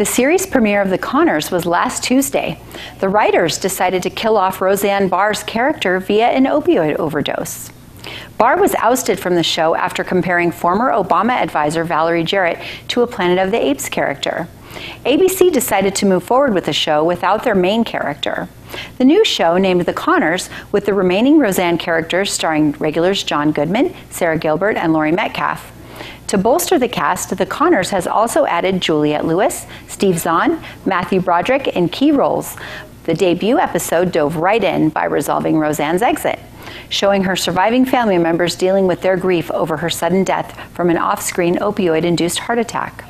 The series premiere of The Connors was last Tuesday. The writers decided to kill off Roseanne Barr's character via an opioid overdose. Barr was ousted from the show after comparing former Obama advisor Valerie Jarrett to a Planet of the Apes character. ABC decided to move forward with the show without their main character. The new show, named The Connors, with the remaining Roseanne characters starring regulars John Goodman, Sara Gilbert, and Laurie Metcalf. To bolster the cast, The Connors has also added Juliette Lewis, Steve Zahn, Matthew Broderick in key roles. The debut episode dove right in by resolving Roseanne's exit, showing her surviving family members dealing with their grief over her sudden death from an off screen opioid induced heart attack.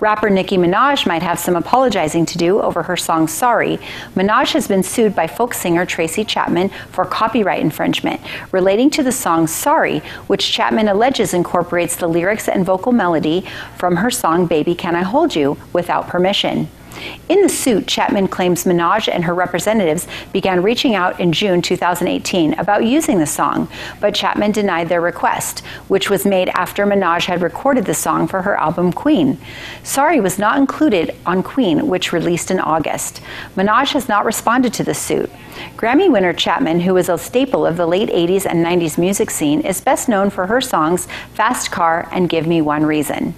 Rapper Nicki Minaj might have some apologizing to do over her song Sorry. Minaj has been sued by folk singer Tracy Chapman for copyright infringement relating to the song Sorry, which Chapman alleges incorporates the lyrics and vocal melody from her song Baby Can I Hold You without permission. In the suit, Chapman claims Minaj and her representatives began reaching out in June 2018 about using the song, but Chapman denied their request, which was made after Minaj had recorded the song for her album Queen. Sorry was not included on Queen, which released in August. Minaj has not responded to the suit. Grammy winner Chapman, who was a staple of the late 80s and 90s music scene, is best known for her songs Fast Car and Give Me One Reason.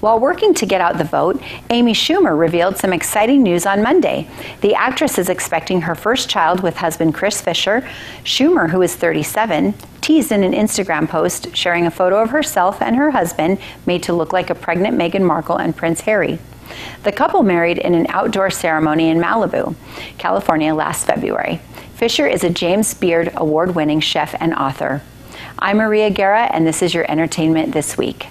While working to get out the vote, Amy Schumer revealed some exciting news on Monday. The actress is expecting her first child with husband Chris Fischer. Schumer, who is 37, teased in an Instagram post sharing a photo of herself and her husband made to look like a pregnant Meghan Markle and Prince Harry. The couple married in an outdoor ceremony in Malibu, California last February. Fischer is a James Beard award winning chef and author. I'm Maria Guerra, and this is your Entertainment This Week.